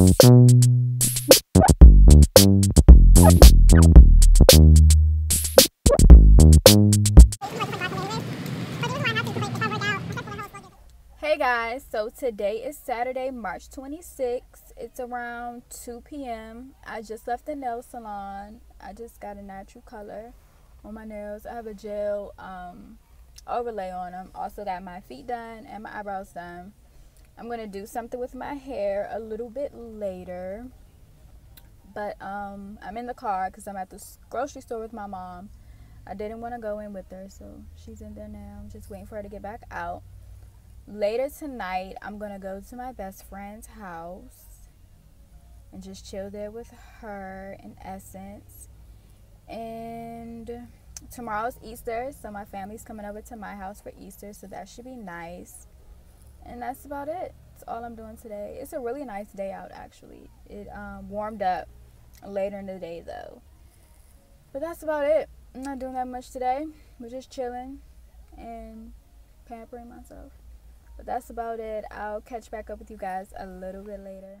Hey guys, so today is Saturday, March 26th. It's around 2 p.m. I just left the nail salon. I just got a natural color on my nails. I have a gel um, overlay on them. Also got my feet done and my eyebrows done. I'm going to do something with my hair a little bit later. But um, I'm in the car because I'm at the grocery store with my mom. I didn't want to go in with her, so she's in there now. I'm just waiting for her to get back out later tonight i'm gonna go to my best friend's house and just chill there with her in essence and tomorrow's easter so my family's coming over to my house for easter so that should be nice and that's about it. That's all i'm doing today. It's a really nice day out actually. It um, warmed up later in the day though. But that's about it. I'm not doing that much today. We're just chilling and pampering myself. But that's about it. I'll catch back up with you guys a little bit later.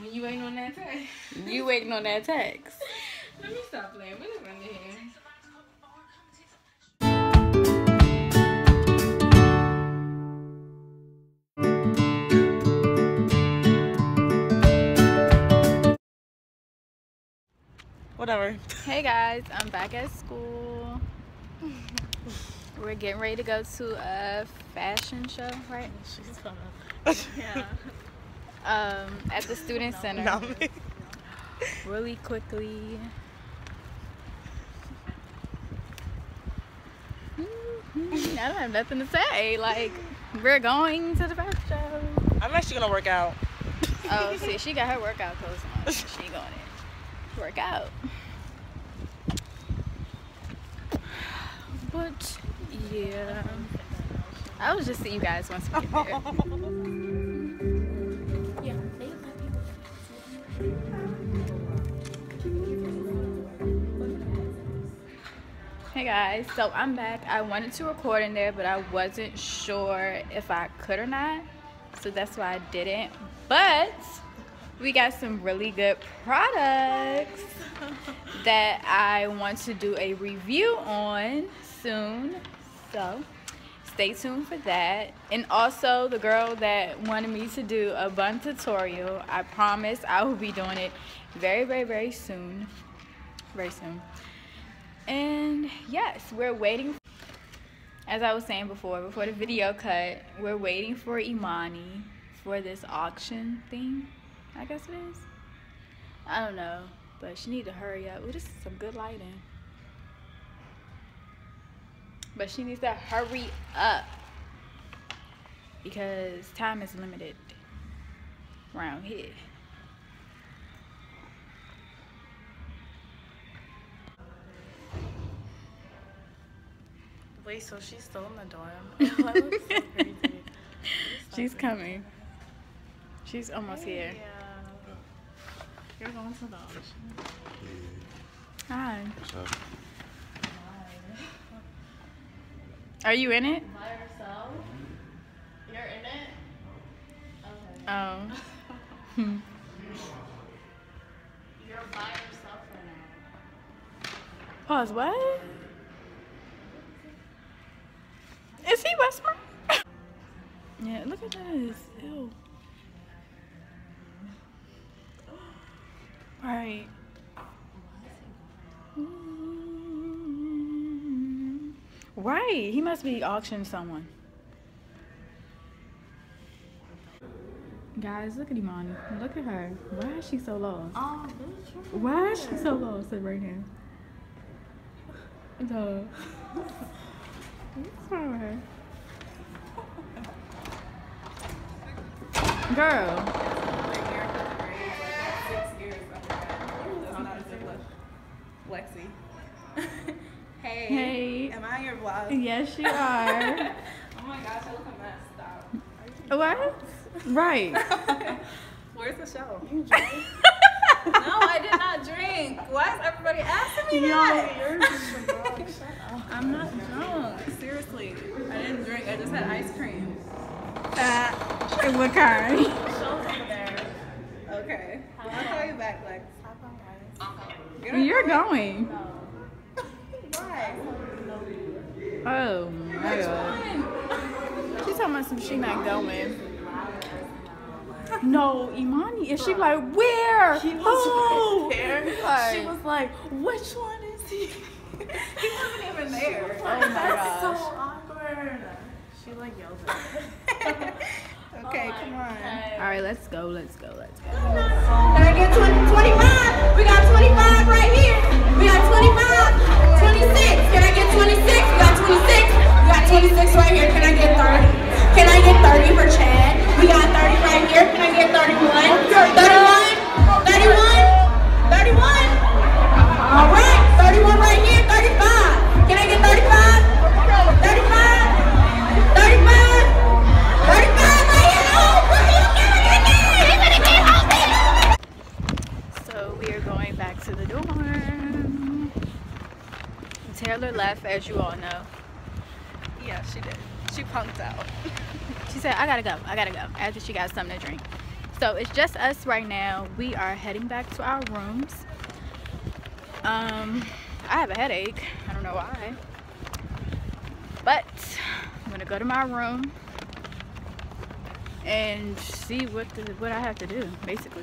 when you waiting on that text. you waiting on that text. Let me stop playing. What is under here? Whatever. Hey guys, I'm back at school. We're getting ready to go to a fashion show, right? She's fine. Yeah. Um, at the student center. Really quickly. I don't have nothing to say. Like, we're going to the fashion show. I'm actually gonna work out. Oh, see, she got her workout clothes on. She going to work out. But yeah, I was just see you guys once we get there. Hey guys, so I'm back. I wanted to record in there, but I wasn't sure if I could or not. So that's why I didn't. But we got some really good products that I want to do a review on soon. So stay tuned for that. And also the girl that wanted me to do a bun tutorial, I promise I will be doing it very, very, very soon. Very soon. And yes, we're waiting. As I was saying before, before the video cut, we're waiting for Imani for this auction thing. I guess it is. I don't know, but she need to hurry up. Ooh, this is some good lighting. But she needs to hurry up because time is limited around here. Wait, so she's still in the dorm? Oh, that looks so crazy. She's coming. She's almost here. Yeah. You're going to the auction. Hi. What's up? Are you in it? By yourself? You're in it? Okay. Oh. You're by yourself right now. Pause. What? Is he Westbrook? yeah. Look at this. Ew. Right. Right. He must be auctioning someone. Guys, look at Imani. Look at her. Why is she so lost? Oh. Why is she so lost right now? No. What's wrong with her? Girl. Lexi. hey. Hey. Am I on your vlog? Yes, you are. Oh my gosh, I look a mess. Stop. what? Right. Where's the show? No, I did not drink. Why is everybody asking me that? I'm not drunk. Seriously. I didn't drink. I just had ice cream. Uh, what kind? Show's over there. Okay. I'll call you back, Lex. You're, You're going. Why? Oh my god. She's talking about some she not going. No, Imani. And she like, where? He was Who? right oh. there. Like- She was like, which one is he? he wasn't even there. Oh my That's so awkward. She like yelled at me. okay, come on. All right, let's go. Let's go. Let's go. Can I get 20, 25? We got 25 right here. We got 25, 26. Can I get 26? We got 26. We got 26 right here. Can I get 30? Can I get 30 for Chad? We got 30 right here. Can I get 31? 31? 31? 31? All right. 31 right here. 35. Can I get 35? 35? 35? 35 right here. Oh, gotta get out. So we are going back to the dorm. Taylor left, as you all know. Yeah, she did. She punked out. She said, I gotta go, I gotta go, after she got something to drink. So it's just us right now. We are heading back to our rooms. Um, I have a headache. I don't know why. But I'm gonna go to my room and see what the, what I have to do, basically.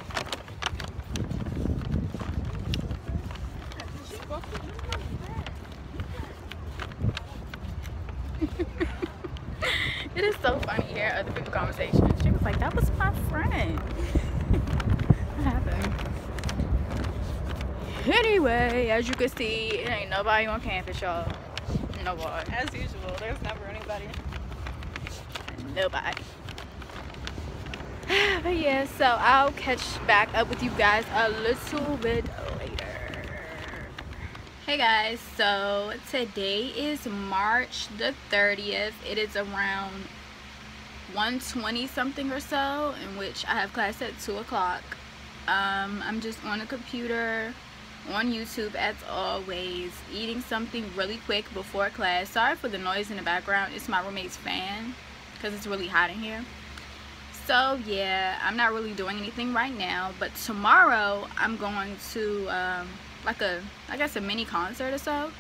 It is so funny hearing other people's conversations. She was like, that was my friend. what happened? Anyway, as you can see, it ain't nobody on campus, y'all. Nobody. As usual, there's never anybody. Nobody. But yeah, so I'll catch back up with you guys a little bit later. Hey guys, so today is March the 30th. It is around 120 something or so, in which I have class at 2 o'clock. Um, I'm just on a computer on YouTube as always, eating something really quick before class. Sorry for the noise in the background. It's my roommate's fan because it's really hot in here. So yeah, I'm not really doing anything right now, but tomorrow I'm going to um, like a, I guess a mini concert or so.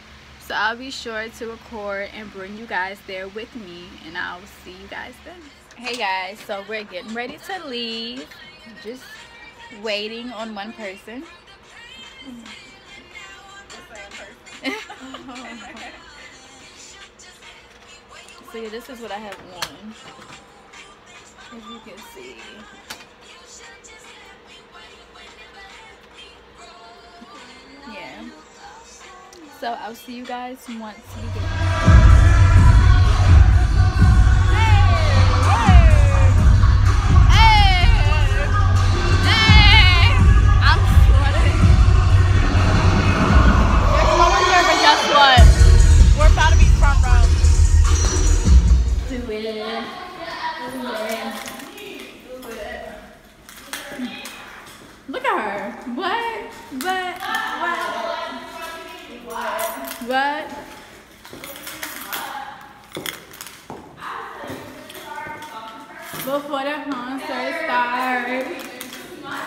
So I'll be sure to record and bring you guys there with me, and I'll see you guys then. Hey guys, so we're getting ready to leave. Just waiting on one person. so yeah, this is what I have on. As you can see. Yeah. So I'll see you guys once we get We're about to be front row. Do it. Look at her. What? What? What? What? Before the concert starts.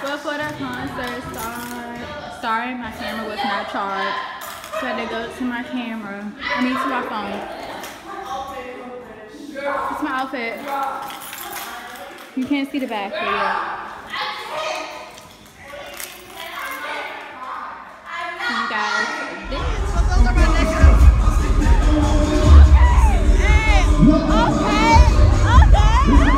Before the concert starts. Sorry, my camera was not charged. So I had to go to my camera. I mean to my phone. It's my outfit. You can't see the back, but yeah. You guys. Then. so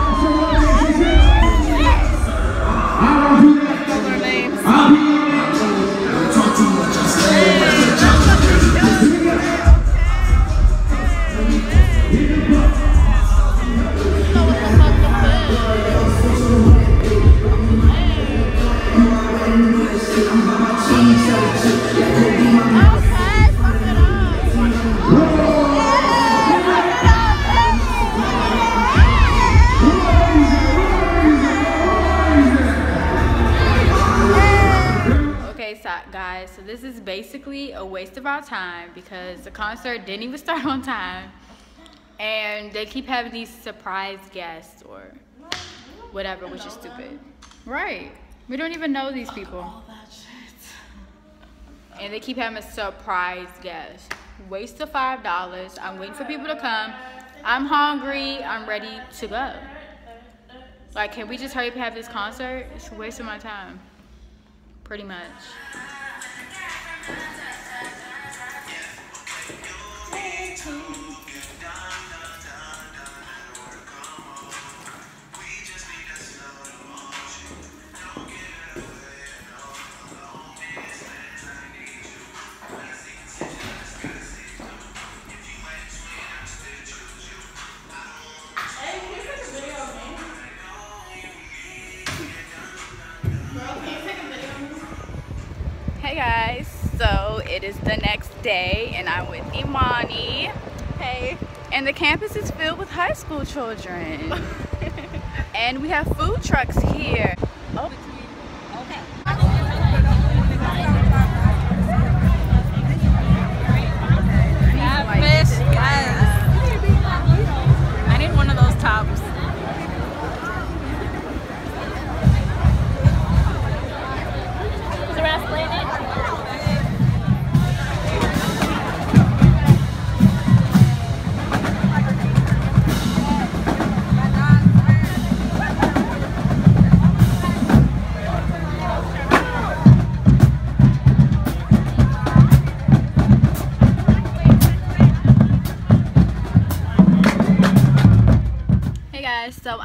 basically a waste of our time because the concert didn't even start on time. And they keep having these surprise guests or whatever, which is stupid. Right. We don't even know these people. And they keep having a surprise guest. Waste of five dollars. I'm waiting for people to come. I'm hungry. I'm ready to go. Like, can we just hurry up and have this concert? It's a waste of my time. Pretty much. Hey it is the next day and I'm with Imani. Hey. And the campus is filled with high school children. and we have food trucks here. Oh. I need one of those tops.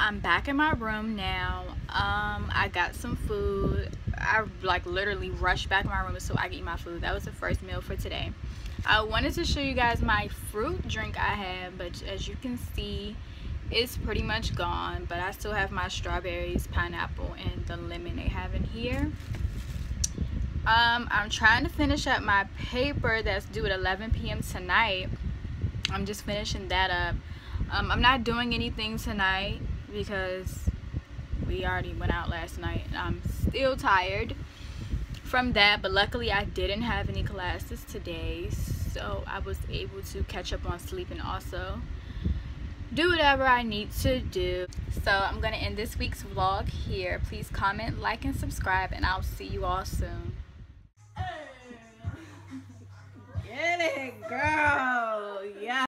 I'm back in my room now. Um, I got some food. I like literally rushed back in my room so I could eat my food. That was the first meal for today. I wanted to show you guys my fruit drink I have, but as you can see, it's pretty much gone. But I still have my strawberries, pineapple, and the lemon they have in here. Um, I'm trying to finish up my paper that's due at 11 p.m. tonight. I'm just finishing that up. Um, I'm not doing anything tonight because we already went out last night. and I'm still tired from that, but luckily I didn't have any classes today, so I was able to catch up on sleep and also do whatever I need to do. So I'm gonna end this week's vlog here. Please comment, like, and subscribe, and I'll see you all soon. Get it, girl.